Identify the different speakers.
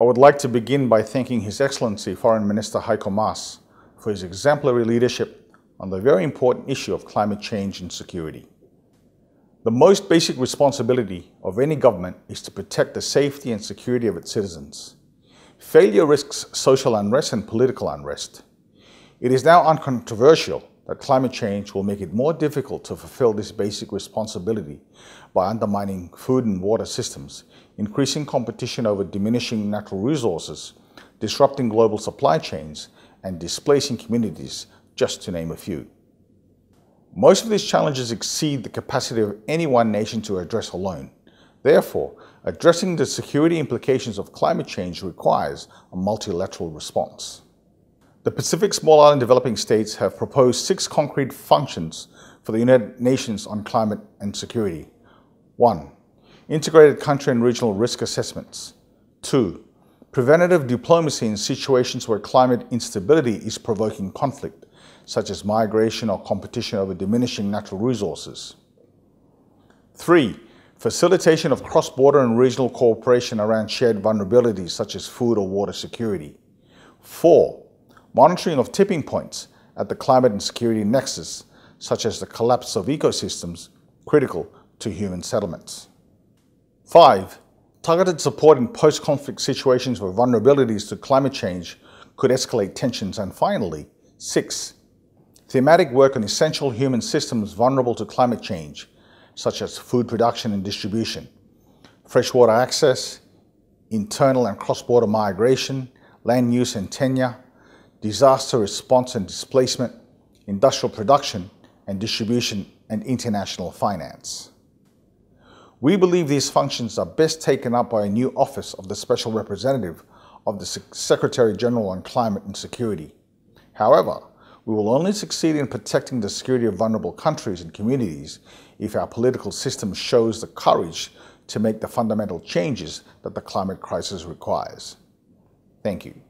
Speaker 1: I would like to begin by thanking His Excellency Foreign Minister Heiko Maas for his exemplary leadership on the very important issue of climate change and security. The most basic responsibility of any government is to protect the safety and security of its citizens. Failure risks social unrest and political unrest. It is now uncontroversial that climate change will make it more difficult to fulfill this basic responsibility by undermining food and water systems, increasing competition over diminishing natural resources, disrupting global supply chains, and displacing communities, just to name a few. Most of these challenges exceed the capacity of any one nation to address alone. Therefore, addressing the security implications of climate change requires a multilateral response. The Pacific Small Island Developing States have proposed six concrete functions for the United Nations on climate and security. 1. Integrated country and regional risk assessments. 2. Preventative diplomacy in situations where climate instability is provoking conflict, such as migration or competition over diminishing natural resources. 3. Facilitation of cross-border and regional cooperation around shared vulnerabilities such as food or water security. 4 monitoring of tipping points at the climate and security nexus, such as the collapse of ecosystems critical to human settlements. 5. Targeted support in post-conflict situations where vulnerabilities to climate change could escalate tensions. And finally, 6. Thematic work on essential human systems vulnerable to climate change, such as food production and distribution, freshwater access, internal and cross-border migration, land use and tenure, disaster response and displacement, industrial production and distribution, and international finance. We believe these functions are best taken up by a new office of the Special Representative of the Secretary General on Climate and Security. However, we will only succeed in protecting the security of vulnerable countries and communities if our political system shows the courage to make the fundamental changes that the climate crisis requires. Thank you.